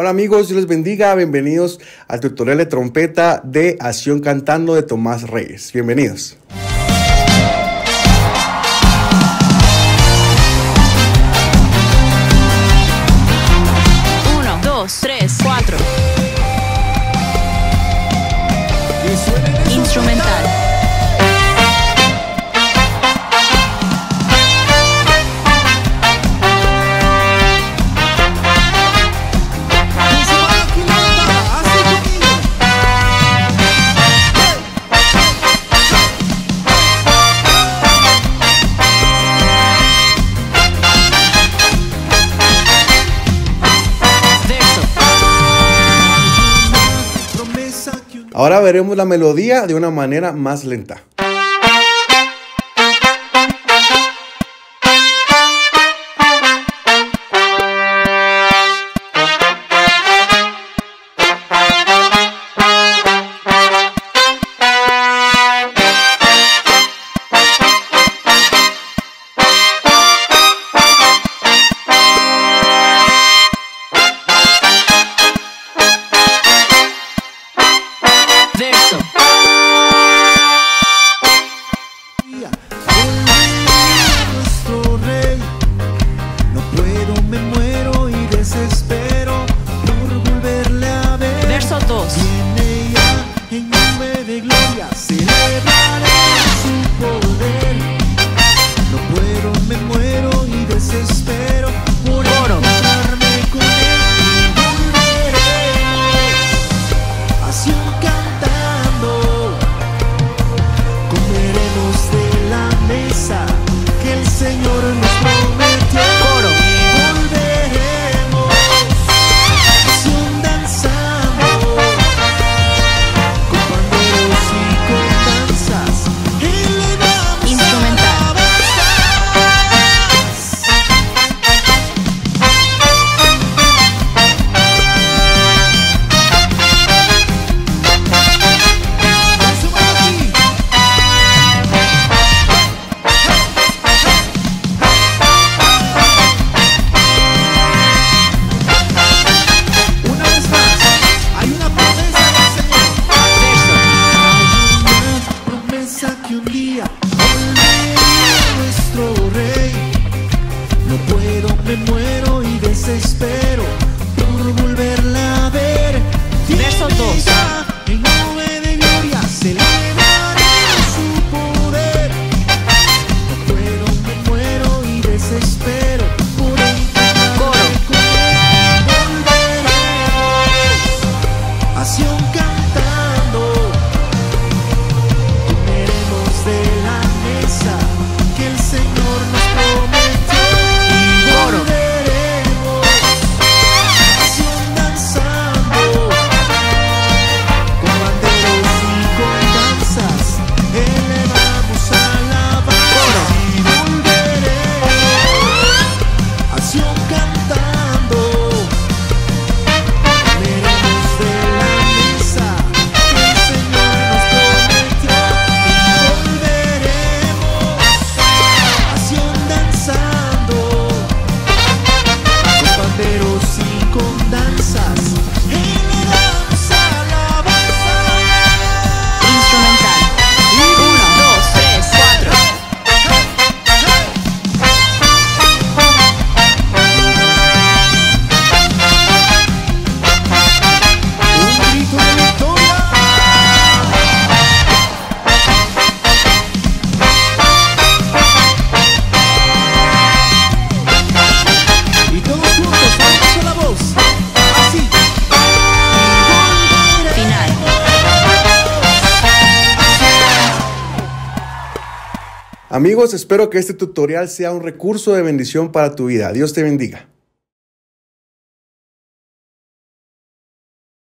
Hola amigos, Dios les bendiga, bienvenidos al tutorial de trompeta de Acción Cantando de Tomás Reyes. Bienvenidos. Ahora veremos la melodía de una manera más lenta. miedo me muero y desespero. Amigos, espero que este tutorial sea un recurso de bendición para tu vida. Dios te bendiga.